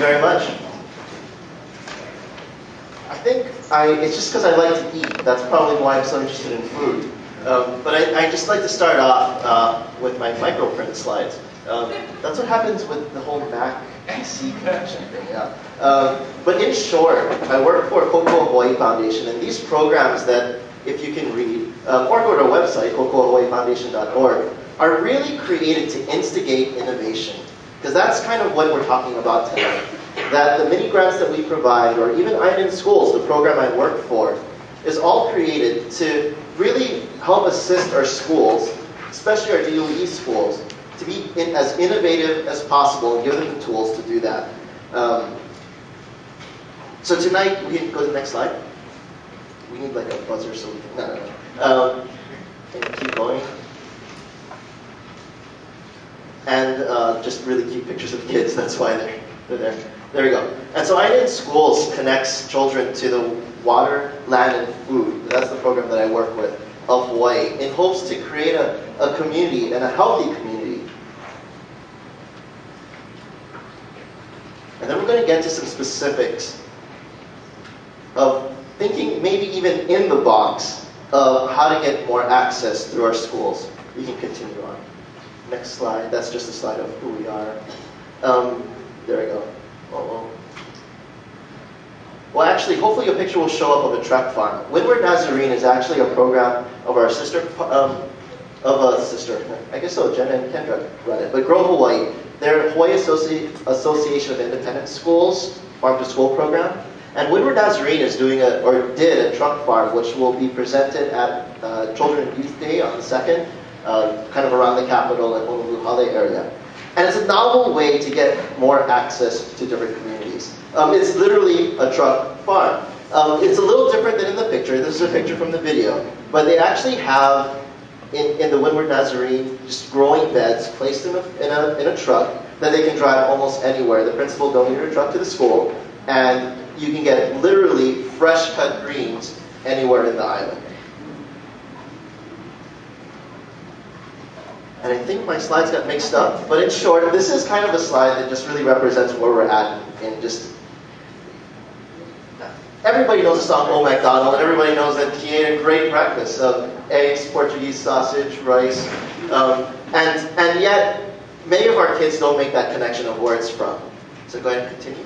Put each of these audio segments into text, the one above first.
very much. I think I, it's just because I like to eat. That's probably why I'm so interested in food. Um, but I, I just like to start off uh, with my microprint slides. Um, that's what happens with the whole Mac PC connection thing, yeah. Um, but in short, I work for Kokua Hawaii Foundation, and these programs that, if you can read, um, or go to our website, kokuahawaiifoundation.org, are really created to instigate innovation. Because that's kind of what we're talking about tonight. That the mini grants that we provide, or even Aina In Schools, the program I work for, is all created to really help assist our schools, especially our DOE schools, to be in, as innovative as possible and give them the tools to do that. Um, so tonight, we can go to the next slide. We need like a buzzer so we can, no, no, no. Um, keep going. And uh, just really cute pictures of kids, that's why they're, they're there. There we go. And so Aina In Schools connects children to the water, land, and food. That's the program that I work with of Hawaii in hopes to create a, a community and a healthy community. And then we're going to get to some specifics of thinking maybe even in the box of how to get more access through our schools. We can continue on. Next slide. That's just a slide of who we are. Um, there we go. Oh, oh. Well, actually, hopefully your picture will show up of a truck farm. Windward Nazarene is actually a program of our sister, um, of a sister, I guess so, Jenna and Kendra run it, but Grow Hawaii. They're Hawaii Associ Association of Independent Schools, farm to school program. And Windward Nazarene is doing a, or did a truck farm, which will be presented at uh, Children and Youth Day on the 2nd, uh, kind of around the capitol and Honolulu area. And it's a novel way to get more access to different communities. Um, it's literally a truck farm. Um, it's a little different than in the picture. This is a picture from the video. But they actually have, in, in the Windward Nazarene, just growing beds placed in a, in, a, in a truck that they can drive almost anywhere. The principal donated a truck to the school, and you can get literally fresh cut greens anywhere in the island. And I think my slides got mixed up, but in short, this is kind of a slide that just really represents where we're at in just everybody knows the song Oh MacDonald, and everybody knows that he ate a great breakfast of eggs, Portuguese sausage, rice, um, and, and yet many of our kids don't make that connection of where it's from. So go ahead and continue.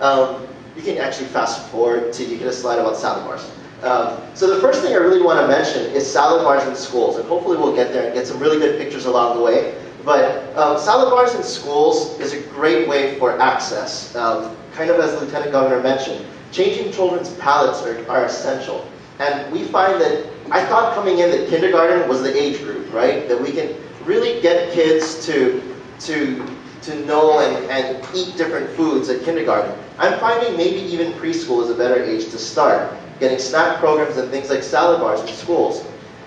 Um, you can actually fast forward to you get a slide about salad bars. Um, so the first thing I really want to mention is salad bars in schools, and hopefully we'll get there and get some really good pictures along the way. But um, salad bars in schools is a great way for access. Um, kind of as Lieutenant Governor mentioned, changing children's palates are, are essential. And we find that, I thought coming in that kindergarten was the age group, right? That we can really get kids to, to, to know and, and eat different foods at kindergarten. I'm finding maybe even preschool is a better age to start getting snack programs and things like salad bars in schools.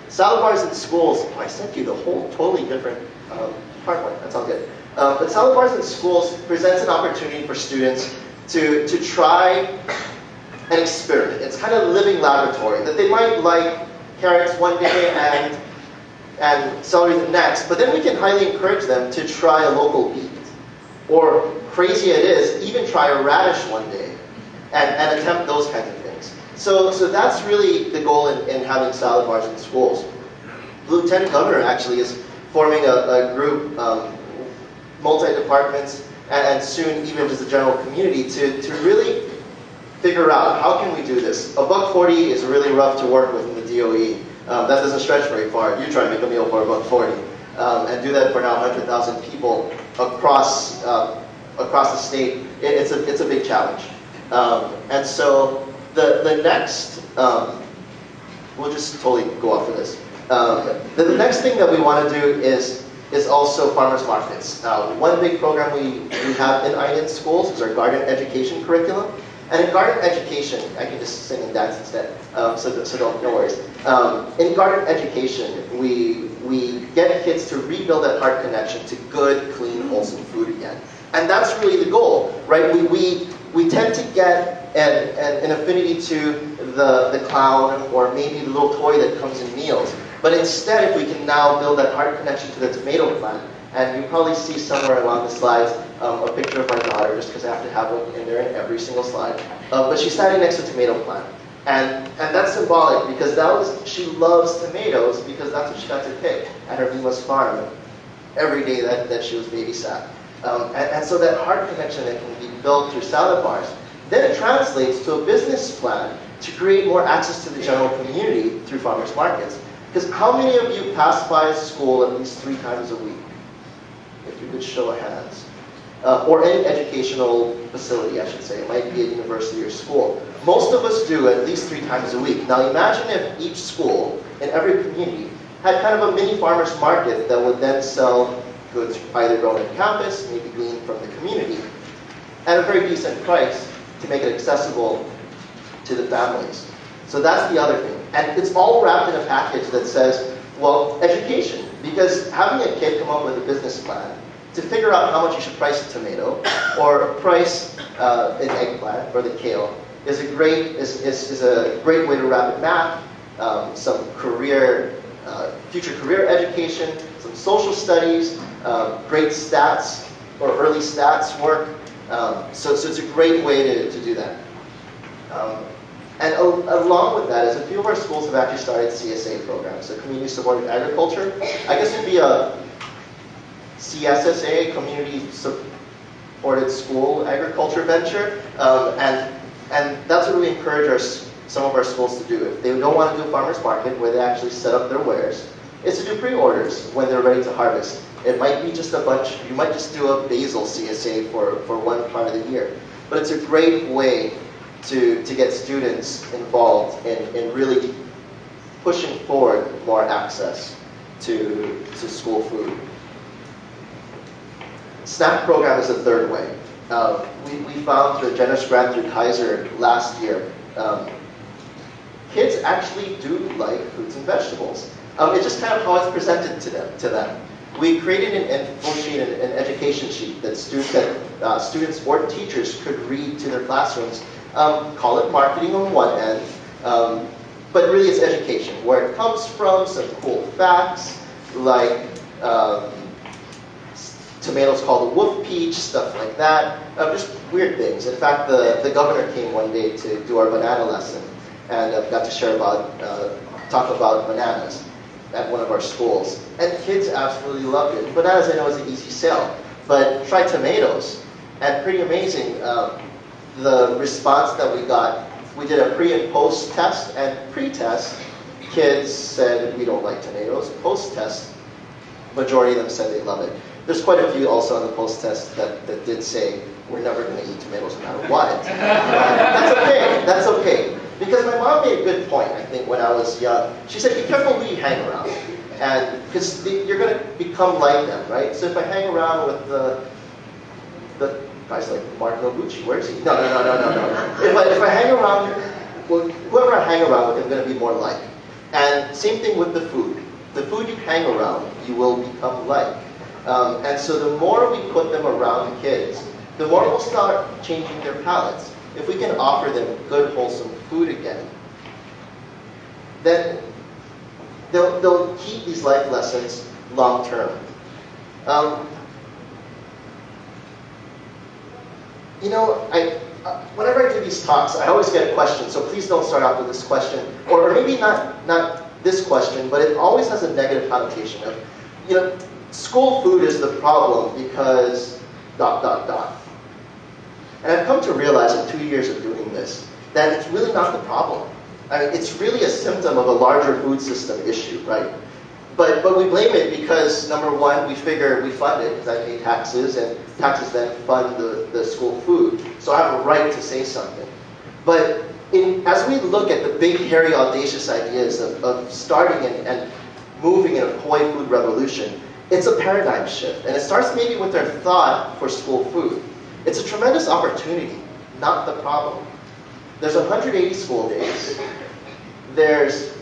Salad bars in schools, oh, I sent you the whole totally different um, PowerPoint, that's all good. Um, but salad bars in schools presents an opportunity for students to, to try an experiment. It's kind of a living laboratory, that they might like carrots one day and, and celery the next, but then we can highly encourage them to try a local beet. Or, crazy it is, even try a radish one day and, and attempt those kinds of so, so that's really the goal in, in having salad bars in schools. The Lieutenant Governor actually is forming a, a group, um, multi-departments, and, and, soon even just the general community to, to really figure out how can we do this. A buck 40 is really rough to work with in the DOE. Um, that doesn't stretch very far. You try to make a meal for a buck 40. Um, and do that for now 100,000 people across, uh, across the state. It, it's, a, it's a big challenge. Um, and so the, the next, um, we'll just totally go off of this. Um, the, the, next thing that we want to do is, is also farmers markets. Uh, one big program we, we have in Aina In Schools is our garden education curriculum. And in garden education, I can just sing and dance instead, um, so, so don't, no worries. Um, in garden education, we, we get kids to rebuild that heart connection to good, clean, wholesome food again. And that's really the goal, right? We, we, we tend to get an, an, an, affinity to the, the clown or maybe the little toy that comes in meals. But instead, if we can now build that heart connection to the tomato plant, and you probably see somewhere along the slides um, a picture of my daughter, just because I have to have one in there in every single slide. Uh, but she's standing next to a tomato plant. And, and that's symbolic because that was, she loves tomatoes because that's what she got to pick at her Mimas farm every day that, that she was babysat. Um, and, and so that heart connection that can be built through salad bars, then it translates to a business plan to create more access to the general community through farmers markets. Because how many of you pass by a school at least three times a week? If you could show of hands. Uh, or any educational facility, I should say. It might be a university or school. Most of us do at least three times a week. Now imagine if each school in every community had kind of a mini farmer's market that would then sell goods either grown on campus, maybe gleaned from the community, at a very decent price to make it accessible to the families. So that's the other thing. And it's all wrapped in a package that says, well, education. Because having a kid come up with a business plan to figure out how much you should price a tomato or price uh, an eggplant or the kale is a great is, is, is a great way to wrap it um, some career, uh, future career education, some social studies, um, great stats or early stats work. Um, so, so it's a great way to, to do that. Um, and along with that is a few of our schools have actually started CSA programs, so Community Supported Agriculture. I guess it'd be a CSSA, Community Supported School Agriculture Venture, um, and and that's what we encourage our, some of our schools to do. If they don't want to do a farmer's market where they actually set up their wares, is to do pre-orders when they're ready to harvest. It might be just a bunch, you might just do a basal CSA for, for one part of the year. But it's a great way to, to get students involved in, in really pushing forward more access to, to school food. SNAP program is the third way. Um, we, we found through a generous grant through Kaiser last year, um, kids actually do like fruits and vegetables. Um, it's just kind of how it's presented to them. To them. We created an info sheet, an, an education sheet that, students, that uh, students or teachers could read to their classrooms um, call it marketing on one end, um, but really it's education. Where it comes from, some cool facts, like um, tomatoes called a wolf peach, stuff like that. Uh, just weird things. In fact, the, the governor came one day to do our banana lesson and uh, got to share about, uh, talk about bananas at one of our schools. And kids absolutely loved it. But as I know is an easy sell, but try tomatoes. And pretty amazing. Um, the response that we got, we did a pre and post test, and pre-test, kids said we don't like tomatoes. Post-test, majority of them said they love it. There's quite a few also on the post-test that, that did say we're never going to eat tomatoes no matter what. that's okay. That's okay. Because my mom made a good point, I think, when I was young. She said, be careful who you hang around. And because you're going to become like them, right? So if I hang around with the, the guys like Mark Noguchi, where is he? No, no, no, no, no, no. If I, if I hang around, well, whoever I hang around with, I'm going to be more like. And same thing with the food. The food you hang around, you will become like. Um, and so the more we put them around the kids, the more we'll start changing their palates. If we can offer them good, wholesome food again, then they'll, they'll keep these life lessons long term. Um, you know, I, uh, whenever I do these talks, I always get a question, so please don't start out with this question, or, or maybe not, not this question, but it always has a negative connotation of, you know, school food is the problem because dot, dot, dot. And I've come to realize in two years of doing this, that it's really not the problem. I mean, it's really a symptom of a larger food system issue, right? But, but we blame it because, number one, we figure we fund it because I pay taxes, and taxes then fund the, the school food. So I have a right to say something. But in, as we look at the big, hairy, audacious ideas of, of starting and, and moving in a koi food revolution, it's a paradigm shift. And it starts maybe with their thought for school food. It's a tremendous opportunity, not the problem. There's 180 school days. There's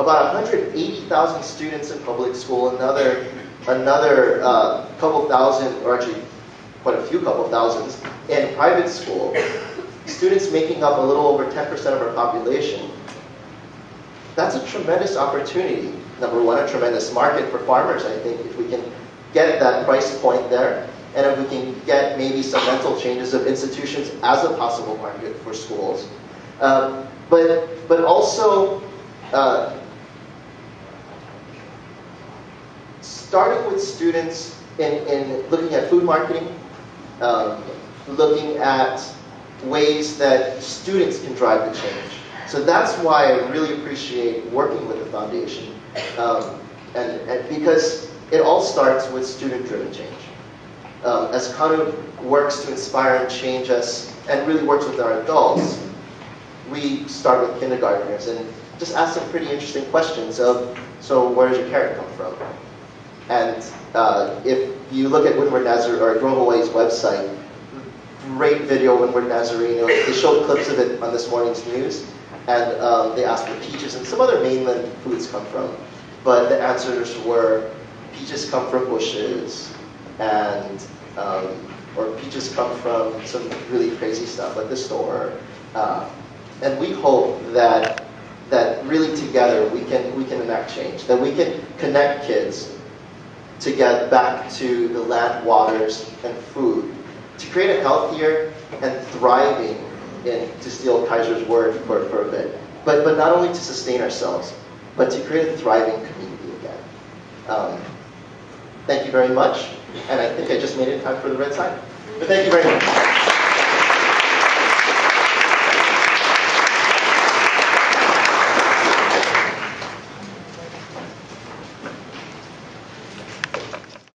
about 180,000 students in public school, another, another uh, couple thousand, or actually quite a few couple thousands, in private school. Students making up a little over 10% of our population. that's a tremendous opportunity. Number one, a tremendous market for farmers, I think, if we can get that price point there, and if we can get maybe some mental changes of institutions as a possible market for schools. Um, but, but also, uh, starting with students in, in looking at food marketing, um, looking at ways that students can drive the change. So that's why I really appreciate working with the foundation, um, and, and, because it all starts with student-driven change. Um, as Kanu works to inspire and change us, and really works with our adults, we start with kindergartners and just ask some pretty interesting questions of, so where does your carrot come from? And uh, if you look at Windward Nazarene or Grow website, great video Windward Nazarene. They showed clips of it on this morning's news, and um, they asked where peaches and some other mainland foods come from. But the answers were peaches come from bushes, and um, or peaches come from some really crazy stuff like the store. Uh, and we hope that that really together we can we can enact change. That we can connect kids to get back to the land, waters, and food, to create a healthier and thriving, and to steal Kaiser's word for, for a bit, but, but not only to sustain ourselves, but to create a thriving community again. Um, thank you very much, and I think I just made it time for the red sign. But thank you very much.